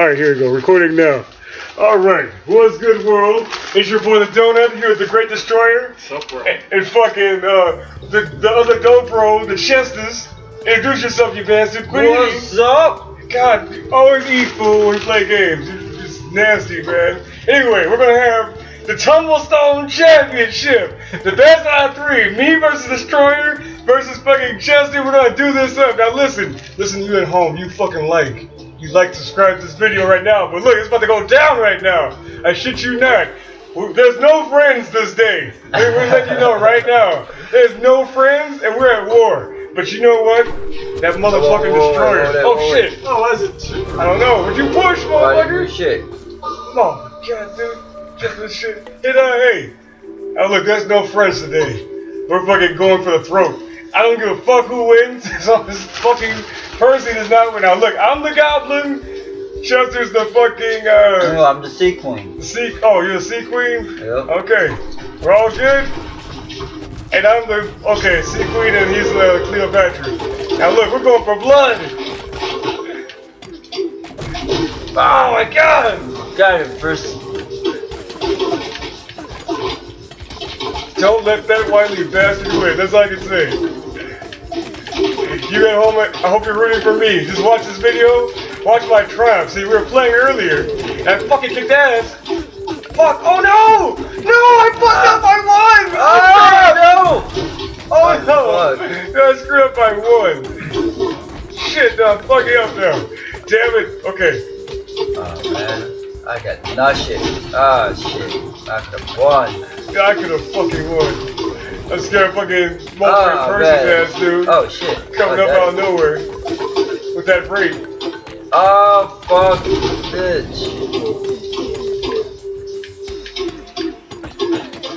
Alright, here we go. Recording now. Alright, what's good, world? It's your boy the Donut here with the Great Destroyer. Sup, bro? And, and fucking, uh, the, the other GoPro, the Chesters. Introduce yourself, you bastard. Quit What's eating. up? God, you always eat food when you play games. You're nasty, man. Anyway, we're gonna have the Tumblestone Championship. The best out of three. Me versus Destroyer versus fucking Chester. We're gonna do this up. Now listen, listen, you at home, you fucking like. You like to subscribe to this video right now, but look, it's about to go down right now. I shit you not. There's no friends this day. We're we're letting you know right now. There's no friends, and we're at war. But you know what? That motherfucking Whoa, whoa, destroyer. whoa, whoa, oh shit. Oh, what is it? I don't know. Would you push, Why do motherfucker? shit? Oh my god, dude. Just this shit. Hey, uh, hey. Oh, look, there's no friends today. We're fucking going for the throat. I don't give a fuck who wins. As long as fucking Percy does not win. Now, look, I'm the goblin. Chester's the fucking, No, uh, I'm the sea queen. sea. Oh, you're the sea queen? Yep. Okay. We're all good? And I'm the, okay, sea queen and he's uh, Cleopatra. Now, look, we're going for blood. Oh my god. Got him, first. Don't let that whitey bastard win. That's all I can say. You at home, I hope you're rooting for me. Just watch this video. Watch my triumph. See, we were playing earlier. And I fucking kicked ass. Fuck. Oh no! No, I fucked up by one! Oh Oh Oh, no! No, I screwed up by one. Shit, no, I'm fucking up now. Damn it. Okay. Oh man, I got nothing. Ah shit, not the one. Yeah, I could have fucking won. I'm scared fucking multi Oh, ah, person man. ass dude. Oh shit. coming oh, up out of nowhere with that break. Oh ah, fuck, bitch.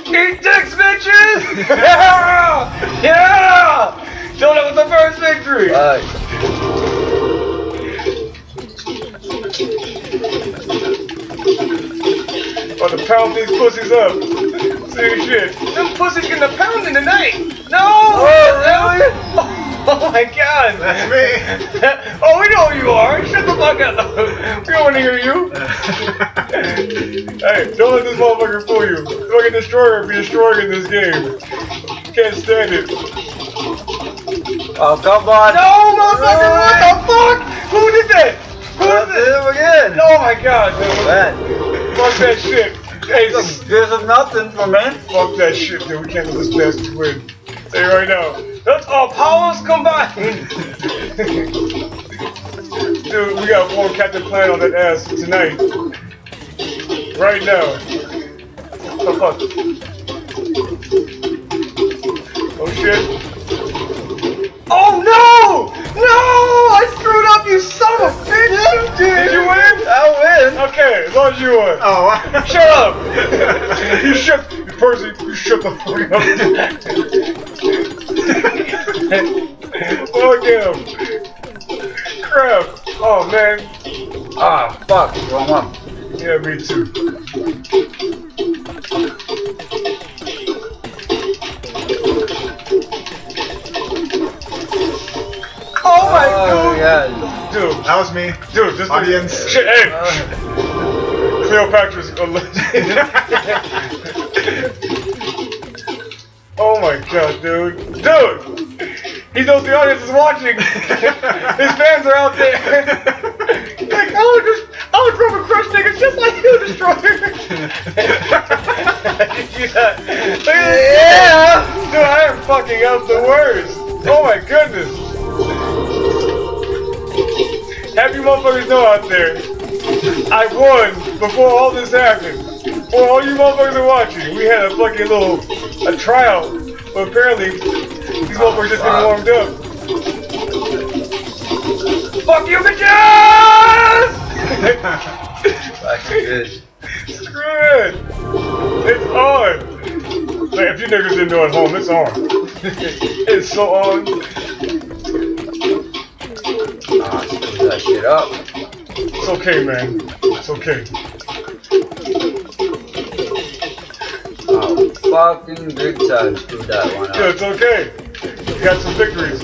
Eat dicks, bitches! yeah! Yeah! So that was the first victory! Alright. oh, to pound these pussies up. Shit. Them pussies getting a pounding tonight! No! Oh, really? Oh my god! That's me. oh, we know who you are! Shut the fuck up! We don't want to hear you! Hey, don't let this motherfucker fool you. Fucking destroyer be destroying in this game. Can't stand it. Oh come on. No, motherfucker! What the fuck? Who did that? Who did that? again. Oh my god, dude. Fuck that shit. Hey, this is nothing for me. fuck that shit, dude. We can't let this bastard win. Say right now. That's all powers combined. dude, we gotta form Captain Planet on that ass tonight. Right now. Oh fuck. Oh shit. Oh no! No! I screwed up, you son of a bitch! Did you win? I win. Okay, as long as you won. Oh, wow. Shut up! you shut, Percy, you shut the fuck up. Fuck him. Crap. Oh man. Ah fuck, wrong one. Yeah, me too. That was me. dude, this Audience. Shit, hey! Uh, Cleopatra's a legend. oh my god, dude. Dude! He knows the audience is watching. His fans are out there. like, I would just, I would rub and crush niggas just like you, Destroyer. yeah. Look at this. Yeah. Dude, I am fucking up the worst. Oh my goodness. Have you motherfuckers know out there, I won before all this happened. For all you motherfuckers are watching, we had a fucking little a tryout, but apparently these motherfuckers just getting warmed up. Fuck you, bitches! That's good. Screw it! It's on! Like, if you niggas didn't know at home, it's on. it's so on. That shit up. It's okay, man. It's okay. Oh, fucking big time. Screw that one Yeah, up. it's okay. You got some victories.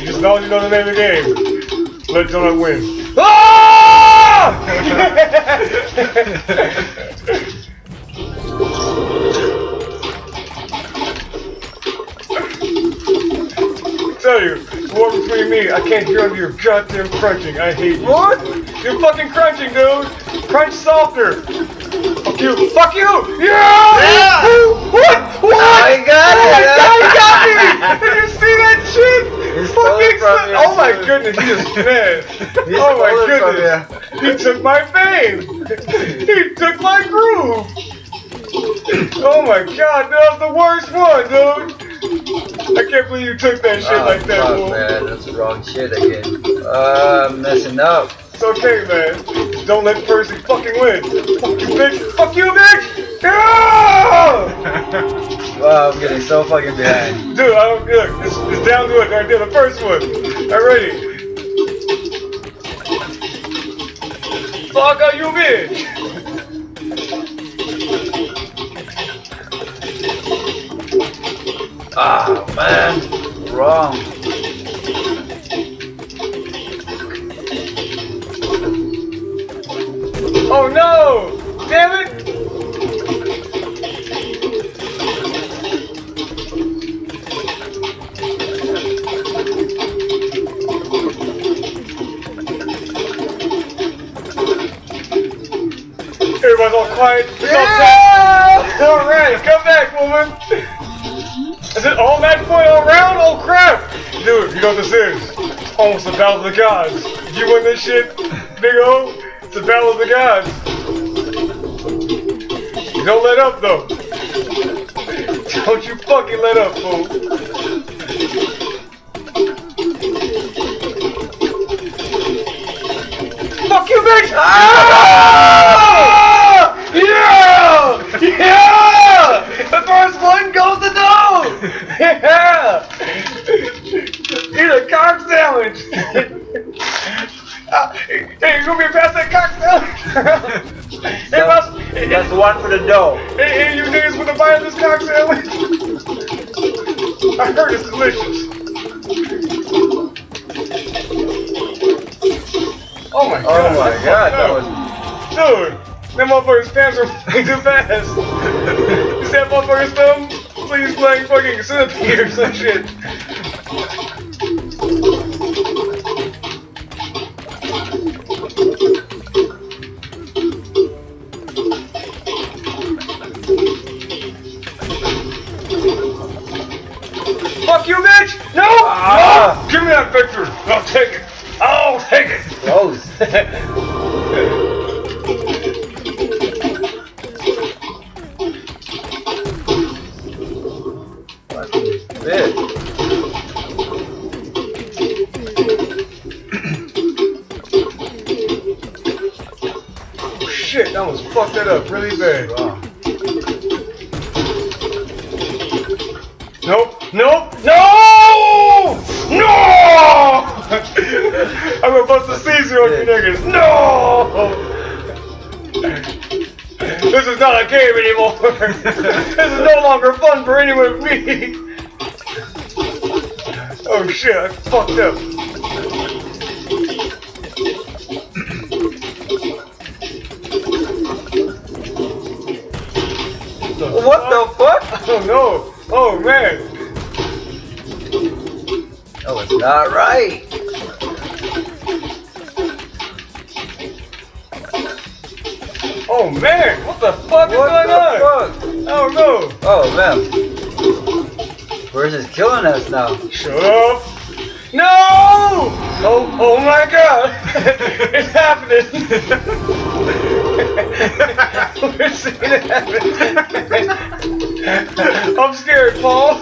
You just know you know the name of the game. Let Donut win. Ah! war between me, I can't hear under your goddamn crunching. I hate you. What? You're fucking crunching, dude. Crunch softer. Fuck you. Fuck you. Yeah. Yeah. What? What? I got oh it. my god, he got me. Did you see that shit? He Fucking it from son- Oh my too. goodness, he just. He oh my stole it from goodness. He took my fame. he took my groove. Oh my god, that was the worst one, dude. I can't believe you took that shit Oh, like that, fuck, man, that's the wrong shit again. Uh, I'm messing up. It's okay, man. Don't let Percy fucking win. Fuck you, bitch. Fuck you, bitch. Yeah! Wow, I'm getting so fucking behind. Dude, I don't look. It's, it's down to it. I did the first one. Alrighty. Fuck are you, bitch? Ah, man, wrong. Oh no! Damn it! Everybody's all quiet. It's all quiet. All right, come back, woman. Is it all point all round? Oh crap! Dude, you know what this is? Almost a battle of the gods. You win this shit, big O, it's a battle of the gods. Don't let up though. Don't you fucking let up, fool. Fuck you, bitch! Ah! Yeah! Yeah! The first one goes to no! Yeah! Eat a cock sandwich! Uh, hey, you gonna be past that cock sandwich? hey, boss, hey, That's the one for the dough. hey, hey, you niggas wanna buy this cock sandwich? I heard it's delicious. Oh my oh god. Oh my god, that was. Dude, that motherfucker's pants are too fast. you see that motherfucker's thumb? Please playing fucking centipede or some shit. Shit, that was fucked that up really bad. Nope, nope, no! No! I'm bust the Caesar on you niggas. No! This is not a game anymore. this is no longer fun for anyone but me. Oh shit, I fucked up. Not right. Oh man! What the fuck is What going the on? fuck? Oh no! Oh man. Where's is killing us now? Shut up! No! Oh, oh my god! it's happening! We're seeing it happen! I'm scared, Paul!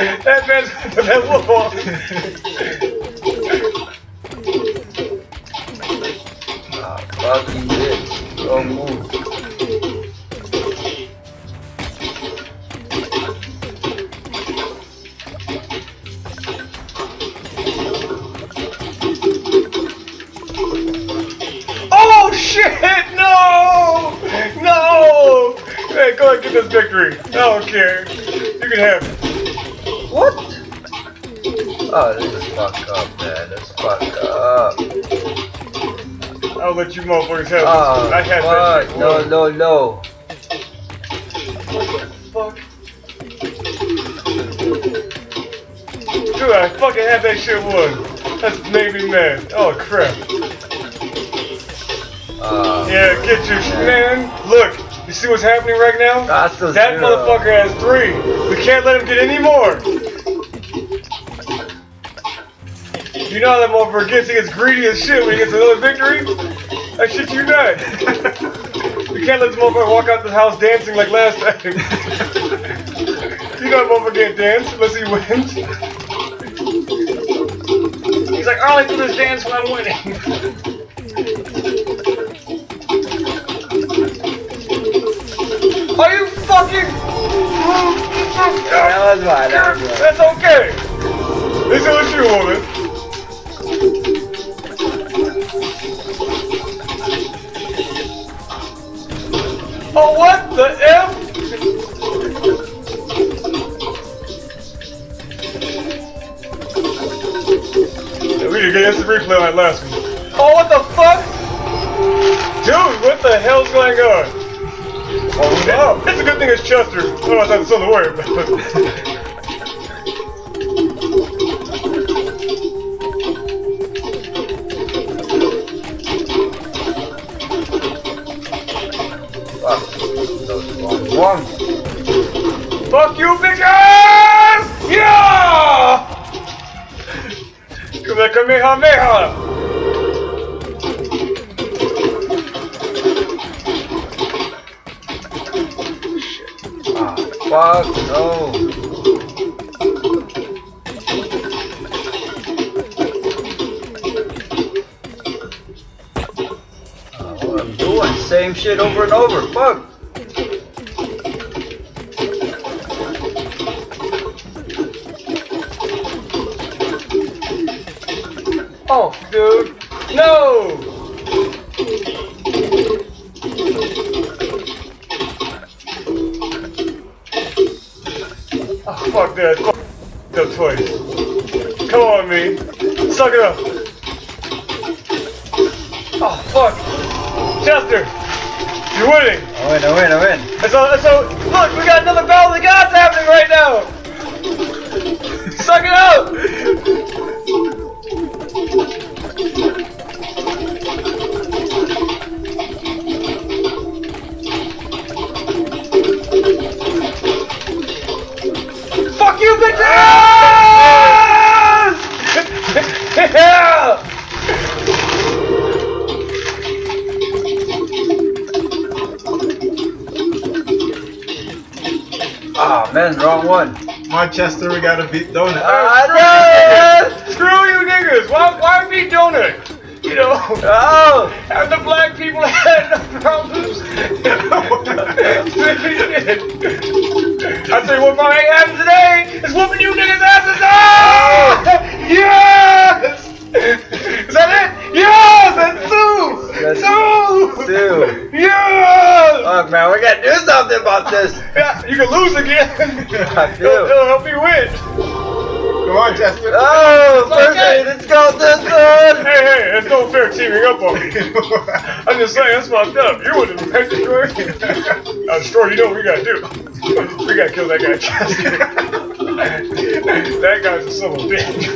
That man's that wolf on. Ah, fucking bitch. Don't move. Oh shit! No! No! Hey, go ahead get this victory. I don't care. You can have it. Oh, this is fucked up, man. This is fucked up. I'll let you motherfuckers have Oh, this. I had fuck. that shit. No, no, no. Fuck. Dude, I fucking had that shit won. That's me mad. Oh crap. Uh, Yeah, get your sh- man. Look, you see what's happening right now? That zero. motherfucker has three. We can't let him get any more. You know how that motherfucker gets. He gets greedy as shit when he gets another victory. That shit you not. You can't let this motherfucker walk out the house dancing like last time. you know that motherfucker can't dance unless he wins. He's like, I only do this dance when I'm winning. Are you fucking? That was mine. That was mine. That's okay. This is what you, woman. Oh, what the F? We didn't get instant replay on that last one. Oh, what the fuck? Dude, what the hell's going on? Oh, no. Oh, it's a good thing it's Chester. Otherwise, I have something to worry about. fuck no. What I'm doing, same shit over and over. Fuck. Man, wrong one. Manchester, we gotta beat Donut. Ah, no! Screw you niggas! Why, why be donut? You know, Oh! have the black people had no problems. I tell you what my happens today is whooping you niggas asses ah! Yes! Is that it? Yes! That's two! That's two! two. Yes! Fuck, man, we gotta do something about this. yeah, you can lose again. I do. It'll, it'll help you win. Come on, Chester. Oh, It's first okay. let's go this one. Hey, hey, that's no fair teaming up on me. I'm just saying, that's fucked up. You wouldn't have been destroy. I'll destroy you know what we gotta do. We gotta kill that guy Chester. that guy's a son of a bitch.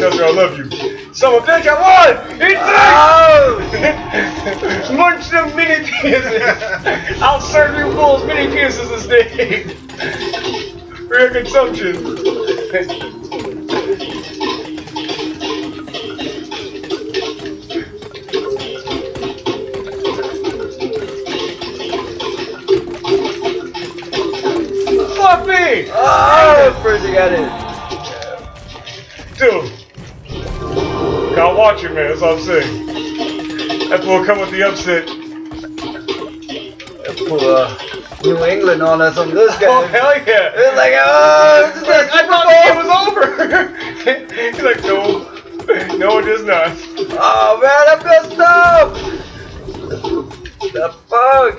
Chester, I love you. A bitch, I won! This! Oh! Munch them mini pieces! I'll serve you fools mini pieces this day! For your consumption. Fuck me! Oh, first you got it. Dude. Gotta watch it, man. That's all I'm saying. That will come with the upset. Pull uh, New England on us on this Oh, guy. hell yeah! It's like, oh, is I thought the game was over! He's like, no. No, it is not. Oh man, I'm messed up. The fuck?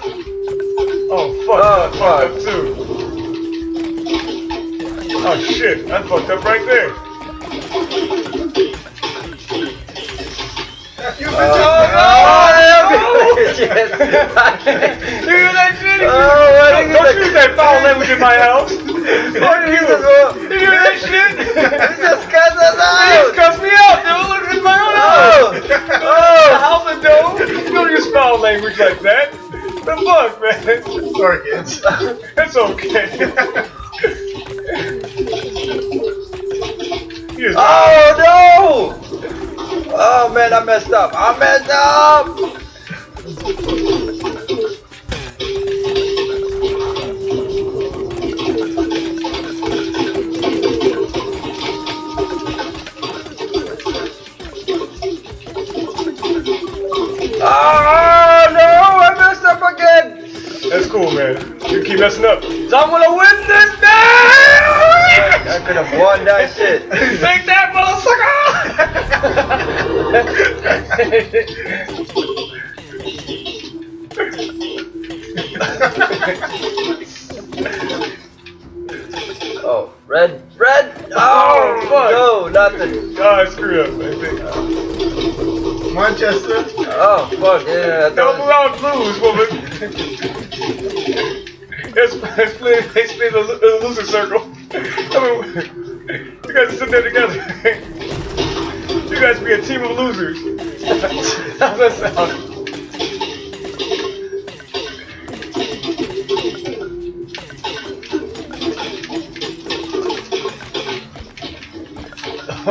Oh, fuck. Oh, fuck. fuck. too. Oh shit, I fucked up right there. You hear that shit? Oh, what don't don't use that foul language in my house. Fuck you. You hear that shit? You just cut us You out! cussed me out, dude. Look at my own Oh! house. Oh! You don't use foul language like that. The fuck, man? Sorry, kids. It's okay. Oh no! Oh man, I messed up. I messed up! Oh no! I messed up again! That's cool, man. You keep messing up. So I'm gonna win this match! I could have won that shit. Take that, motherfucker! Oh, red, red! Oh, Oh, fuck. no, nothing. God, I screwed up, man. Come on, Chester. Oh, fuck, yeah. I move out blues, woman. it's, it's playing, it's playing a, a loser circle.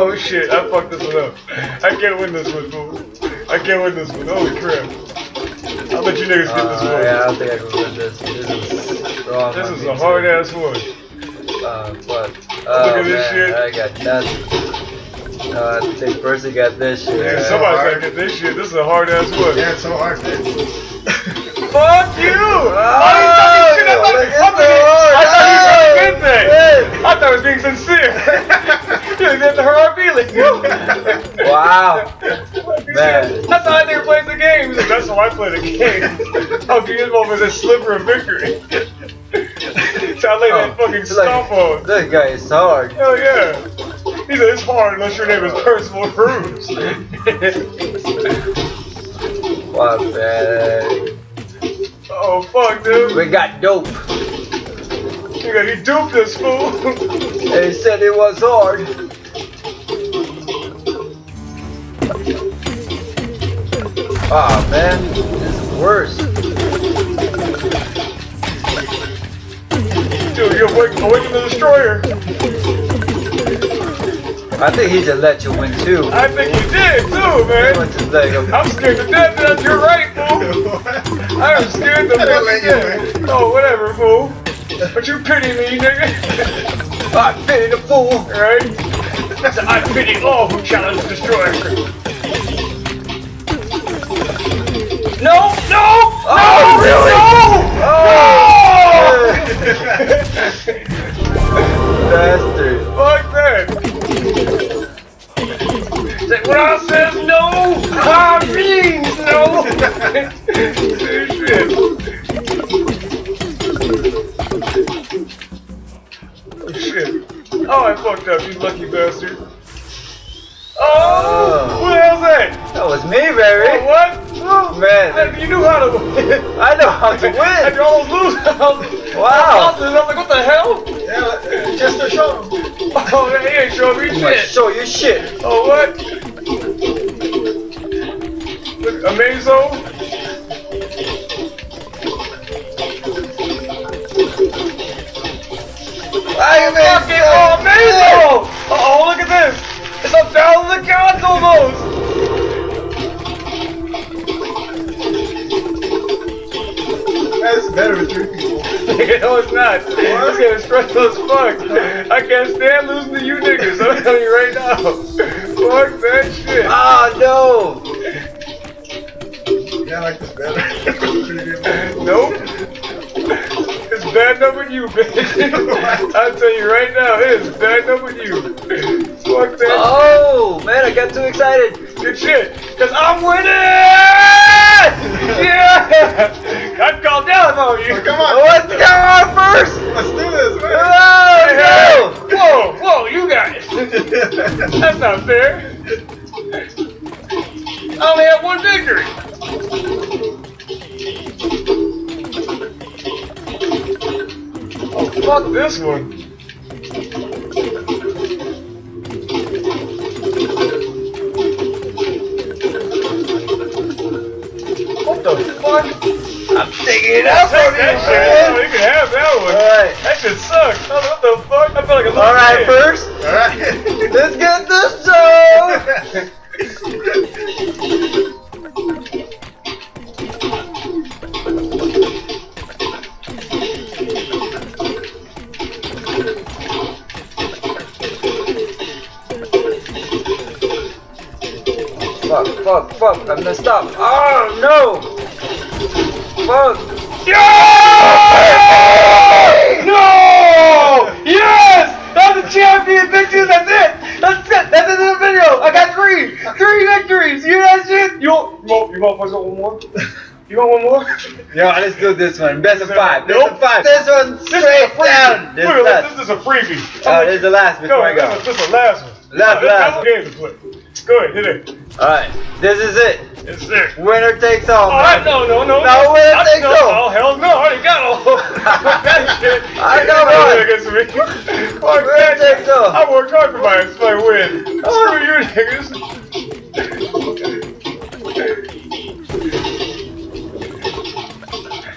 Oh shit, I fucked this one up. I can't win this one, fool. I can't win this one. Holy crap. I'll let you niggas get this Uh, one. yeah, I don't think I can win this. This is strong. This is me, a too. hard ass one. Uh, fuck. Look Oh, at this shit. I got nothing. Uh, I think Percy got this shit. Yeah, Yeah. somebody's gotta get this shit. This is a hard ass one. Yeah, it's so hard, man. Fuck you! Oh, Why are you talking shit? I thought, look I at thought, I thought you hard. said good thing. Hey. I thought it was being sincere. you didn't hurt our feelings. Wow. Man. That's how I think plays the games. That's how I play the game. I'll give you over this sliver of victory. so I lay that Oh, fucking it's like- on. This guy is hard. Hell yeah. He said it's hard unless your name is Percival Cruz. Fuck, man. oh fuck, dude. We got dope. You got he duped this fool. they said it was hard. Ah man, this is worse. Dude, you're awake, awaken the destroyer. I think he just let you win too. I think you did too, He man. went to. I'm scared to death that you're right, fool. I am scared to I didn't let fucking you death. Oh, whatever, fool. But you pity me, nigga. I pity the fool. right? I pity all who challenge the destroyer. No, no, Oh, no, really? no! Bastard. Fuck that. Say, when I says no, I means no. Shit. Oh shit. Oh, I fucked up, you lucky bastard. Oh, Oh. who the hell's that? That was me, Oh, what? Oh, man. You knew how to win. I know how to win. I win. almost lose. I Wow. was like, what the hell? Yeah, Chester, show him. Oh, he ain't showing me shit. show you shit. Oh, what? Look, Amazo? I Fucking oh, Amazo! Oh, look at this! It's a thousand gods almost! That's better with three people. no, it's not. It's getting stressful as fuck. I can't stand losing to you niggas. I'm telling you right now. Fuck that shit. Ah, no. Yeah, I like this better. Pretty good, man. Nope. It's bad enough with you, bitch. I'll tell you right now, it is bad enough with you. Fuck that Oh, man, I got too excited. shit. Good shit. Cause I'm winning! Yeah! I called down on you. Oh, come on. What's going on first? Let's do this, man. Oh, no! Whoa, whoa, you guys. That's not fair. I only have one victory. Oh, fuck this one. What the fuck? I'm taking it out Take from you, that shit. Oh, man. you can have that one. Alright. That shit sucks. Oh, what the fuck? I feel like a little Alright, kid. first, Alright. let's get this show! Fuck, fuck, fuck, I'm gonna stop. Oh no! Fuck! Yeah! No! Yes! I'm the champion, bitches. That's it. That's it. That's it in the video. I got three. Three victories. You that shit? You want, you want, you want one more? You want one more? Yo, let's do this one. Best of five. Best Nope. of five. This one This is a straight freebie. down. This is this. This is a freebie. Oh, this is the last before Go, I go. This is the last one. Last, This- last. That's a game to play. Go ahead, hit it. Alright, this is it. It's there. Winner takes all. Oh, I, no, no, no. No, wait, I, take no, two. Oh, hell no. I already got all that shit. I got Oh, one. Against me. Fuck Winner takes all. I worked hard for my, my win. Oh. Screw you niggas.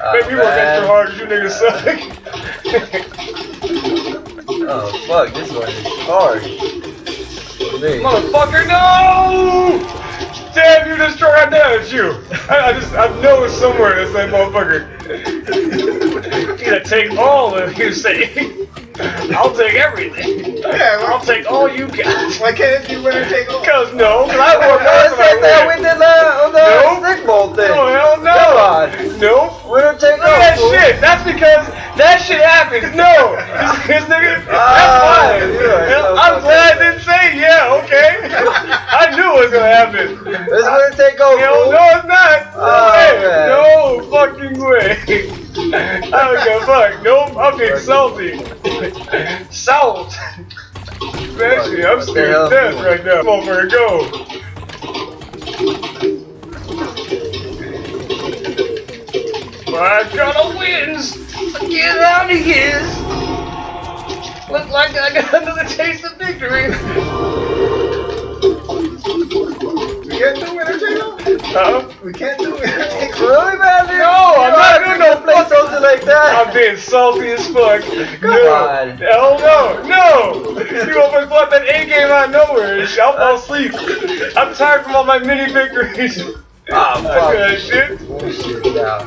Oh, Maybe you work extra oh, hard you niggas suck. Oh, fuck, this one is hard. Motherfucker, no! Damn, you destroyed there, it's you. I, I just, I know it's somewhere, that's that motherfucker. You gotta take all of you say. I'll take everything. Yeah, well- I'll take all you got. Why can't it be winner take all? Cause no, cause I hard it's for like that win. the, uh, the Nope. stick ball thing. Oh hell no! Come on. Nope. Winner take all. at that fool. shit. That's because that shit happens. No, this, this nigga. That's Ah, why. you are so I'm glad I didn't say yeah. Okay. I knew it was gonna happen. It's winner take all. Hell fool. no, it's not. No Oh, way. man. No fucking way. I don't give a fuck. Nope. I'm being salty. Salt. Actually, I'm the scared to death right now. Come on, over, go. Got a wins. Get out of here. Look like I got another taste of victory. We can't do winner take all? We can't do winner take all. Really, man? dude? No, I'm not know, doing no can play fucking- something like that. I'm being salty as fuck. Come no. on. Hell no. No. You almost brought that A game out of nowhere. and. I'll fall asleep. I'm tired from all my mini victories. Ah, fuck. do that shit. Bullshit now.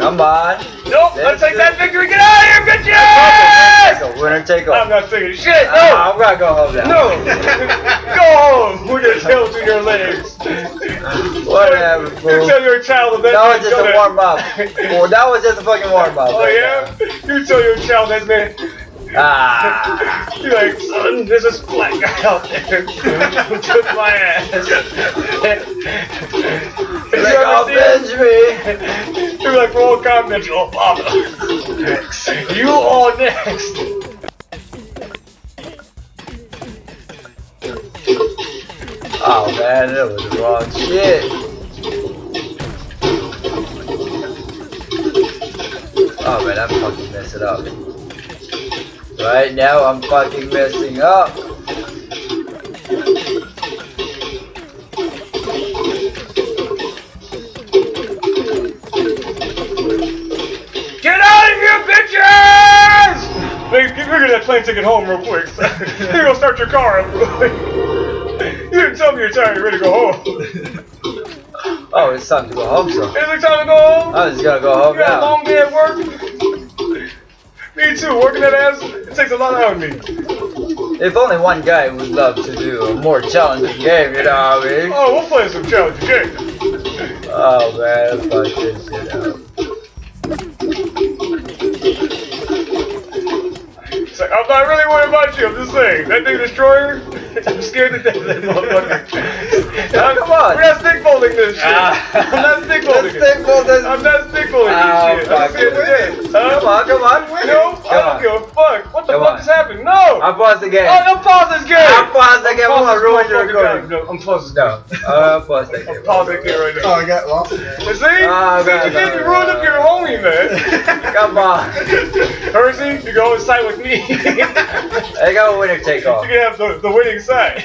Come on. Nope. I'll That's take it. that victory. Get out of here, bitches! Take a winner take all. I'm not saying shit. Ah, No. I'm not gonna go home now. No. Go home with your tail to your legs. Whatever, You tell your child that That was just a warm up. Well, that was just a fucking warm up. Oh yeah? You tell your child that man. Ah. You're like, son, there's this black guy out there took my ass. You Like, oh, seen me. You're like, for comments, oh, Papa. You all next. Oh man, that was wrong shit. Oh man, I'm fucking messing up. Right now, I'm fucking messing up. Get out of here, bitches! Hey, get rid of that plane ticket home real quick. You're gonna start your car up real quick. You didn't tell me you're tired, you're ready to go home. Oh, it's time to go home, so. Is it time to go home? I'm just gonna go home You got a now. long day at work? Me too, working that ass, it takes a lot out of me. If only one guy would love to do a more challenging game, you know what I mean? Oh, we'll play some challenging games. Oh man, fuck this shit out. It's like, I'm not really worried about you, I'm just saying. That thing destroyer, I'm scared to death of that motherfucker. Come on. We're not stick folding this shit. Ah. I'm not stick folding it. this. I'm not stick folding Ah, Oh, shit. fuck Let's see it it. Huh? Come on, come on. No, I Come don't on. give a fuck. What the Come fuck on. just happened? No! I paused the game. Oh, don't pause this game! I paused the game. I'm Pause gonna ruin your recording. No, I'm pausing No, uh, pause that I'm game. pausing it right Oh. I got lost. You see? Oh, see, God, you did. no, You ruined up your homie, man. Come on. Percy, you go inside with me. I got a winner take off. can have the, the winning side.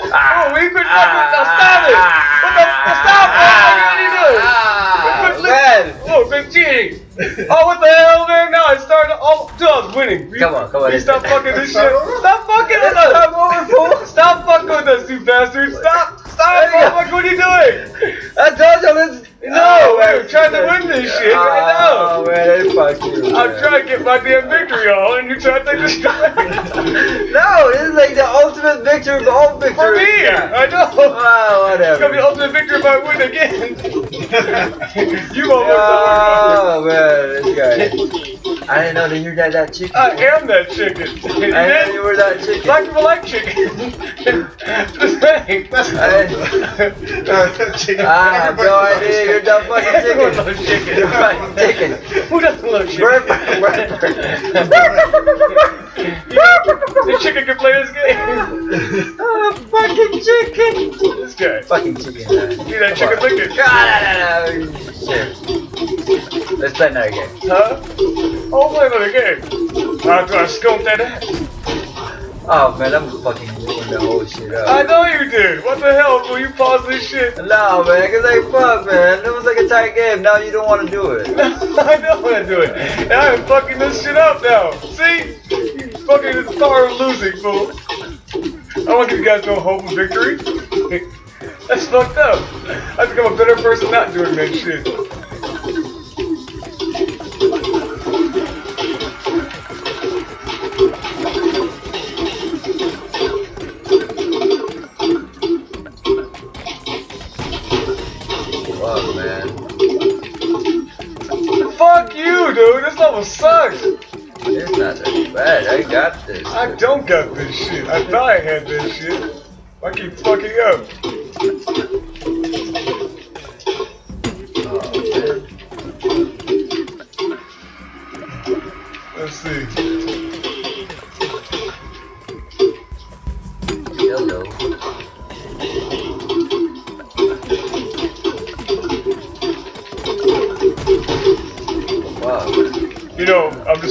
Ah. Oh, we quit fucking with now. Stop it! What the stop, man? What are you doing? Ah, Quit-. Oh, big cheating! Oh, what the hell, man? Now I started. Oh, dude, I was winning. Come on, come on. Please stop fucking this shit. Stop fucking with us. Stop over, fool. Stop fucking with us, you bastard. Stop. Stop. There. What what are you doing? I told you this. No, we're trying to win this shit right Oh now. man, fuck you. I'm trying to get my damn victory on, and you're trying to take this away. No, this is like the ultimate victory of all victories. For me, I know. Oh, It's gonna be whatever. ultimate victory if I win again. you won't look Oh man, this guy. I didn't know that you're that that chicken. I am that chicken. I didn't know you were that chicken. Black people like chicken. Just saying. That's I- chicken. Ah, Everybody no loves idea. You're the fucking chicken. loves chicken. You're fucking chicken. Who doesn't love chicken? Burp, burp, the chicken can play this game. Oh, fucking chicken. This guy. Fucking chicken. Man. See that chicken licking? Ah, no, no, no. Shit. Let's play another game. Huh? Oh, play another game. I'm gonna scope that ass. Oh man, I'm fucking ruining the whole shit up. I know you did. What the hell? Will you pause this shit? No man, cause like fuck man, it was like a tight game. Now you don't want to do it. I don't want to do it. And I am fucking this shit up now. See? Fucking power of losing, fool. I want to give you guys no hope of victory. That's fucked up. I become a better person not doing that shit. Bad. I got this. I don't got this shit. I thought I had this shit. I keep fucking up.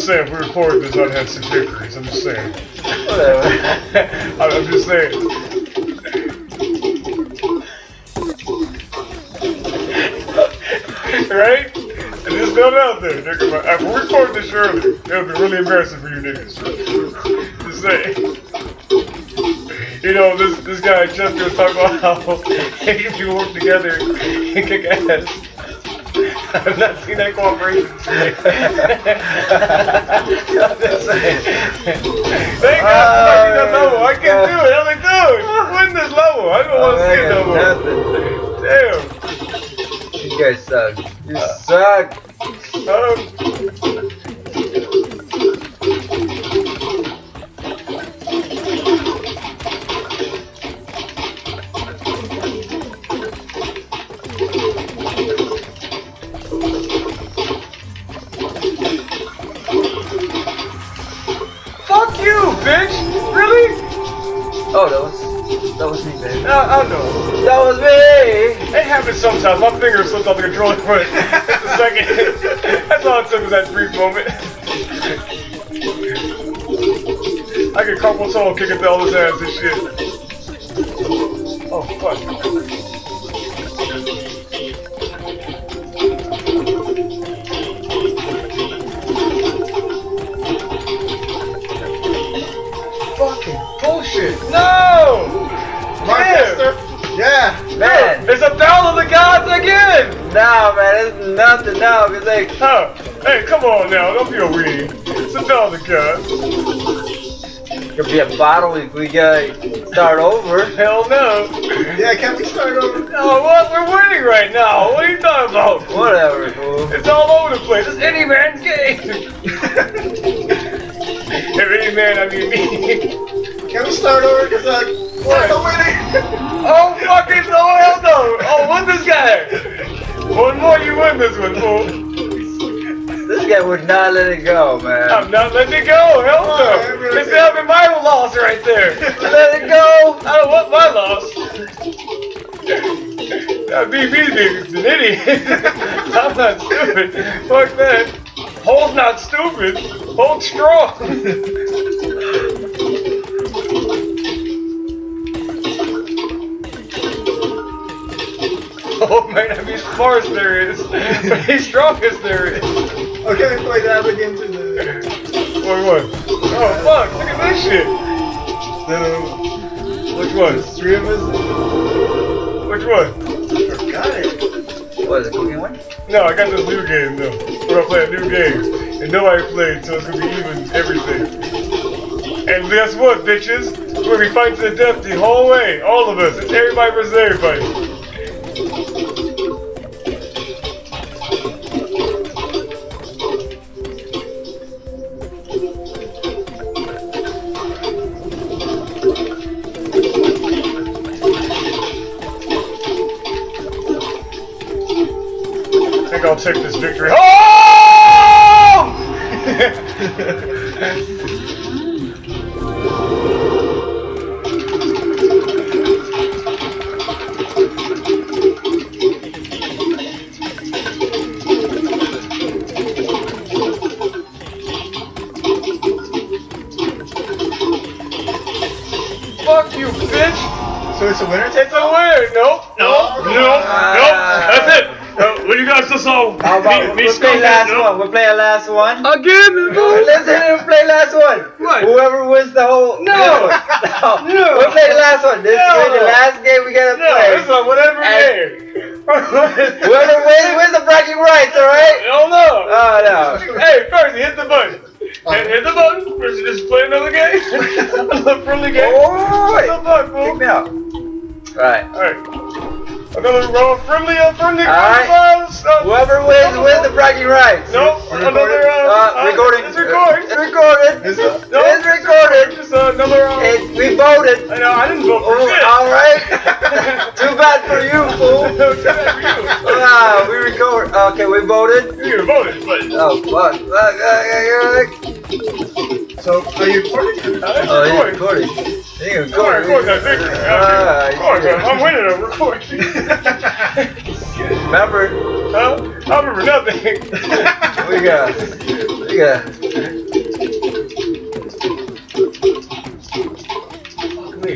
Just saying, if we record this, I'd have victories. I'm just saying. Whatever. I'm just saying. right? And just throw it out there. nigga. If we recorded this earlier, it would be really embarrassing for you niggas. Just saying. You know, this this guy Jessica was talking about how if people work together and kick ass. I've not seen that cooperation today. I'm just saying. Thank God for fucking that level. I can do it. I'm like, dude, win this level. I don't want to see it no more. Damn. You guys suck. You suck. Um, My finger slipped off the controller for a second. That's all it took was that brief moment. I get carpal tunnel kicking through all his ass and shit. Nothing now. Cause like, Huh? Hey, come on now, don't be a weenie. It's a battle of the could be a battle if we uh, start over. Hell no. Yeah, can we start over? Oh, what? We're winning right now. What are you talking about? Whatever, fool. It's all over the place. It's any man's game. if any man, I mean me. Can we start over? Cause What? I'm winning. oh, fucking no, hell no. Oh, what's this guy? One more, you win this one, fool. This guy would not let it go, man. I'm not letting it go. Hell no. everybody. It's the my loss right there. let it go. I don't want my loss. That'd be me an idiot. I'm not stupid. Fuck that. Hold not stupid. Hold strong. Oh might not be smart as there is, but he's strong as there is. Okay, we play that again to the. What one? Oh fuck, look at this shit. So, Which one? there's three of us. Which one? Got it. What is it, cooking one? No, I got this new game though. We're gonna play a new game. And nobody played, so it's gonna be even everything. And guess what, bitches? We're gonna be fighting to the death the whole way. All of us. It's everybody versus everybody. Victory. Oh! We me play last nope. one? We'll play a last one. Again, Let's hit it and play last one. What? Whoever wins the whole. No. no. No. We'll play the last one. This No. is the last game we gotta No, play. a whatever And- game. Whoever wins, wins the bragging rights, alright? Hell no. Oh no. hey, first hit the button. Hit, hit the button. First, just play another game. another friendly game. What the Oh, fuck, Kick me out. Right. Alright. Another round of friendly, unfriendly Alright. coronavirus. Uh, Whoever wins, wins the bragging rights. Nope. Recording? Another uh, Uh, recording. It's recording. It's recorded. Is it? No, It's recorded. Just uh, another round. It, we voted. I know. I didn't vote for Oh, shit. alright. Too bad for you, fool. Too bad for you. Ah, we record. Okay, we voted. You voted, but. Oh, fuck. Uh, So, are you recording? Uh, Oh, you're recording. recording. You're Come on, record that victory. Ah, Come on, shit. man. I'm winning a recording. Remember, huh? I remember nothing. we got, we got. Fuck me.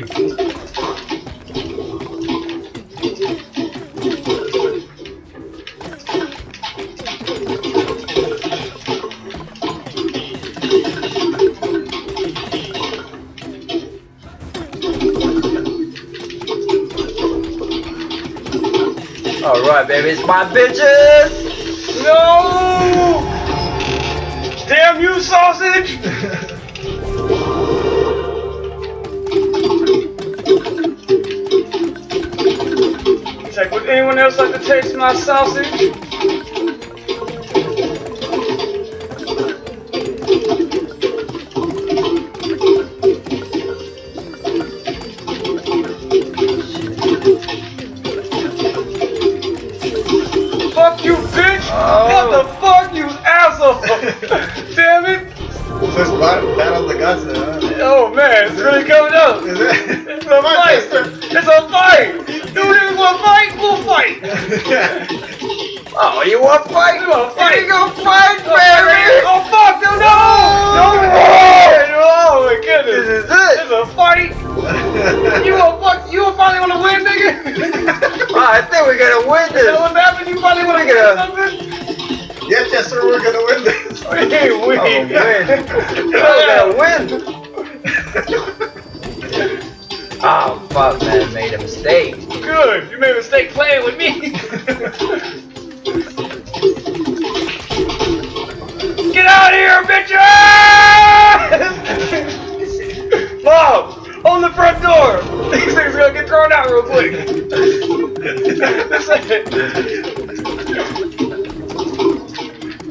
All right, baby, it's my bitches. No! Damn you, sausage! Like, would anyone else like to taste my sausage?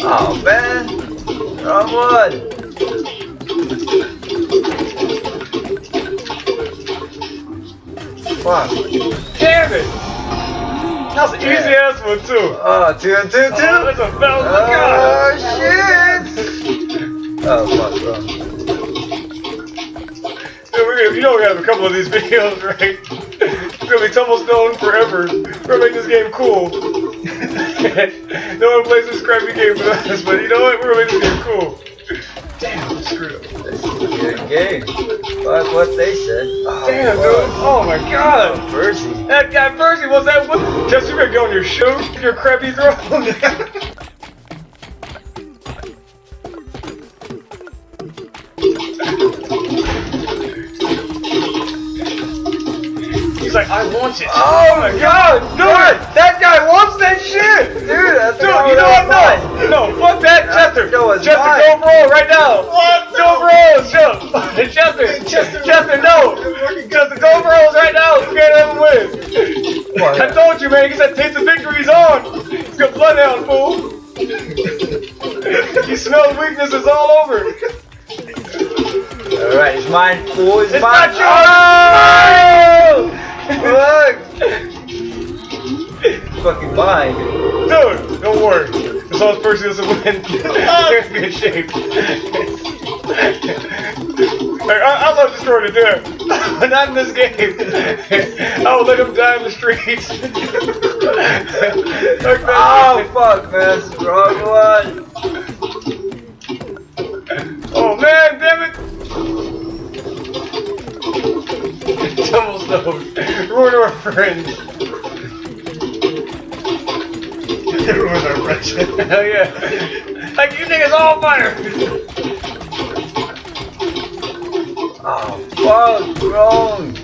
Oh, man. Wrong one. Fuck. Damn it! That's an easy ass one too. Oh, two uh, and two, two. Oh, that's a thousand Oh, god. shit! Oh, fuck, bro. Dude, we're gonna, you know gonna have a couple of these videos, right? It's gonna be Tumblestone forever. We're gonna make this game cool. no one plays this crappy game with us, but you know what? We're gonna make this game cool. Damn, I'm screwed up. This is a good game. Fuck what they said. Oh, Damn, dude. Oh, oh my god. Oh, Percy. That guy Percy was that one. Just you gonna go on your shoe, your crappy throne. it. Oh my god, Dude, That guy wants that shit! Dude, that's Dude, you know what? No, no, fuck that, Chester. Chester, go roll right now. What? Go rolls, Chester. Chester, Chester. Chester, no. Chester, go rolls right now. You can't ever win. What? I told you, man. Get that taste of victory. He's on. He's got blood bloodhound, fool. he smells weaknesses all over. Alright, it's mine, fool. It's, It's mine. not yours. Oh! Fuck! Fucking mine. Dude, don't worry. As long as Percy doesn't win, you're in good shape. Like, I, I love Destroyer to death, but not in this game. I will let him die in the streets. like Oh, fuck, man. The wrong one. Oh man, damn it! Tumblestone, ruin our friends. Everyone's our friendship. Hell yeah! Like you niggas all fire. Oh, fuck, wrong.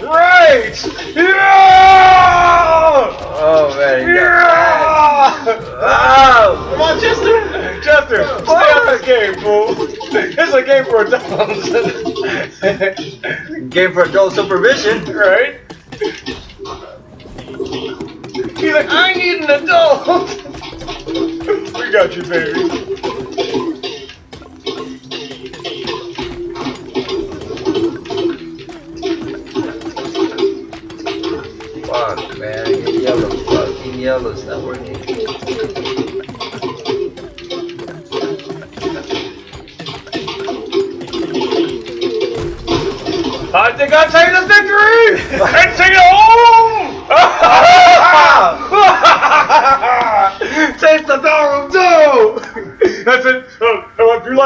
Right! Yeah! Oh, man. Yeah! Oh! Come on, Chester! Chester, stay out this game, fool! Is a game for adults. Game for adult supervision. right? He's like, I need an adult! we got you, baby. Fuck, man. Yellow. Fucking yellow. It's not working.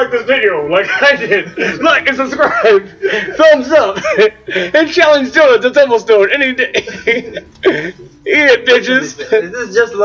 Like this video, like I did, like and subscribe, thumbs up, and challenge Dylan to Tumblestone any day. Eat it, bitches. Is this just low?